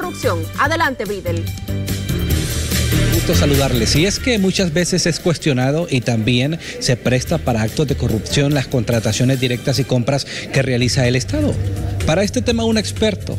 anticorrupción. Adelante, Bridel gusto saludarles. Y es que muchas veces es cuestionado y también se presta para actos de corrupción las contrataciones directas y compras que realiza el Estado. Para este tema un experto,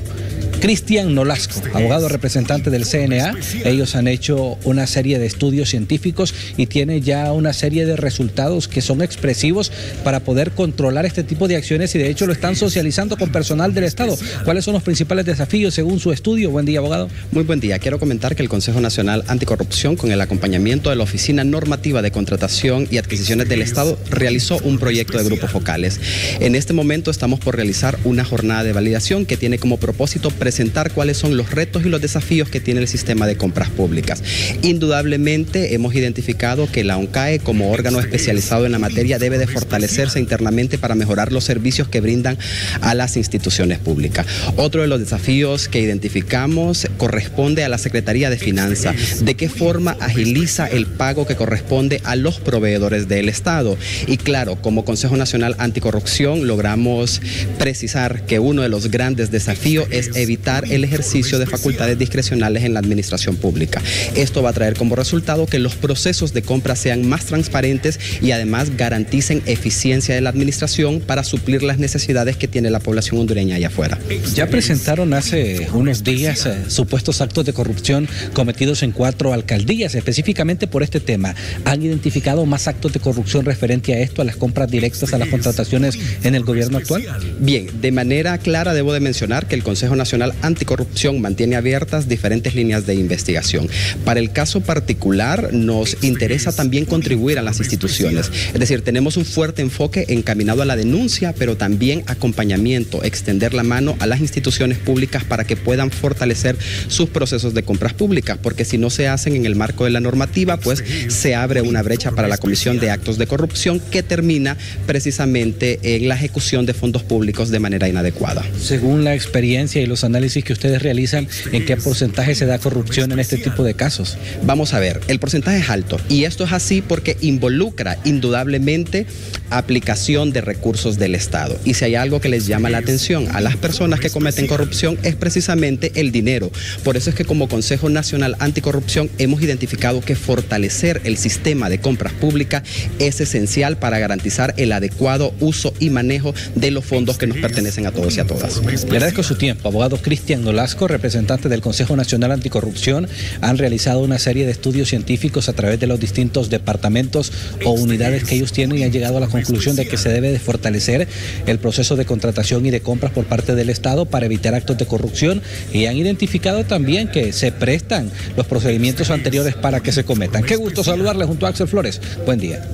Cristian Nolasco, abogado representante del CNA. Ellos han hecho una serie de estudios científicos y tiene ya una serie de resultados que son expresivos para poder controlar este tipo de acciones y de hecho lo están socializando con personal del Estado. ¿Cuáles son los principales desafíos según su estudio? Buen día, abogado. Muy buen día. Quiero comentar que el Consejo Nacional Anticorrupción, con el acompañamiento de la Oficina Normativa de Contratación y Adquisiciones del Estado, realizó un proyecto de grupos focales. En este momento estamos por realizar una jornada de validación que tiene como propósito presentar presentar cuáles son los retos y los desafíos que tiene el sistema de compras públicas. Indudablemente hemos identificado que la ONCAE como órgano especializado en la materia debe de fortalecerse internamente para mejorar los servicios que brindan a las instituciones públicas. Otro de los desafíos que identificamos corresponde a la Secretaría de Finanzas. ¿De qué forma agiliza el pago que corresponde a los proveedores del Estado? Y claro, como Consejo Nacional Anticorrupción logramos precisar que uno de los grandes desafíos es evitar el ejercicio de facultades discrecionales en la administración pública. Esto va a traer como resultado que los procesos de compra sean más transparentes y además garanticen eficiencia de la administración para suplir las necesidades que tiene la población hondureña allá afuera. Ya presentaron hace unos días eh, supuestos actos de corrupción cometidos en cuatro alcaldías, específicamente por este tema. ¿Han identificado más actos de corrupción referente a esto, a las compras directas, a las contrataciones en el gobierno actual? Bien, de manera clara debo de mencionar que el Consejo Nacional Anticorrupción mantiene abiertas diferentes líneas de investigación. Para el caso particular, nos interesa también contribuir a las instituciones. Es decir, tenemos un fuerte enfoque encaminado a la denuncia, pero también acompañamiento, extender la mano a las instituciones públicas para que puedan fortalecer sus procesos de compras públicas, porque si no se hacen en el marco de la normativa, pues se abre una brecha para la comisión de actos de corrupción que termina precisamente en la ejecución de fondos públicos de manera inadecuada. Según la experiencia y los análisis que ustedes realizan, ¿en qué porcentaje se da corrupción en este tipo de casos? Vamos a ver, el porcentaje es alto y esto es así porque involucra indudablemente aplicación de recursos del Estado. Y si hay algo que les llama la atención a las personas que cometen corrupción es precisamente el dinero. Por eso es que como Consejo Nacional Anticorrupción hemos identificado que fortalecer el sistema de compras públicas es esencial para garantizar el adecuado uso y manejo de los fondos que nos pertenecen a todos y a todas. Le agradezco su tiempo, abogado Cristian Nolasco, representante del Consejo Nacional Anticorrupción, han realizado una serie de estudios científicos a través de los distintos departamentos o unidades que ellos tienen y han llegado a la conclusión de que se debe de fortalecer el proceso de contratación y de compras por parte del Estado para evitar actos de corrupción y han identificado también que se prestan los procedimientos anteriores para que se cometan. Qué gusto saludarle junto a Axel Flores. Buen día.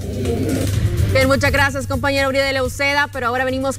Bien, muchas gracias compañero Uriel de Leuceda, pero ahora venimos